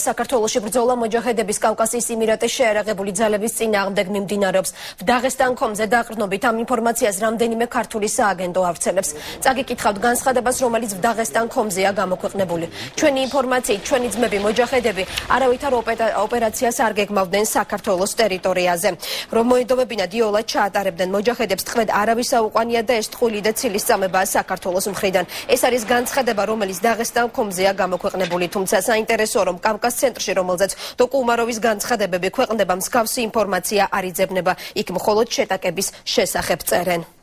საქართველოსი ბრძოლა მოჯაჰედების კავკასიის იმირატის შეერაღებული ძალების წინააღმდეგ მიმდინარეობს. დაღესტან კომზე დაყრდნობით ამ ინფორმაციას რამდენიმე ქართული სააგენტო ავრცელებს. წაგიკითხავთ განცხადებას, რომელიც დაღესტან კომზეა გამოქვეყნებული. ჩვენი ინფორმაციით, ჩვენი ძმები მოჯაჰედები არავითარ ოპერაციას არ გეგმავდნენ საქართველოს ტერიტორიაზე. რომ მოედოვებინათ იოლა ჩაატარებდნენ მოჯაჰედებს, თქვენ არავის აუყვანია და ეს თხული და ცილის წამებაა საქართველოს მხრიდან. ეს არის განცხადება, რომელიც დაღესტან კომზეა გამოქვეყნებული, თუმცა საინტერესოა რომ კავკასიის კავკას ცენტრში, რომელზეც დოკუმაროვის განცხადებები ქვეყნდება მსგავსი ინფორმაცია არ იძებნება, იქ მხოლოდ შეტაკების შესახებ წერენ.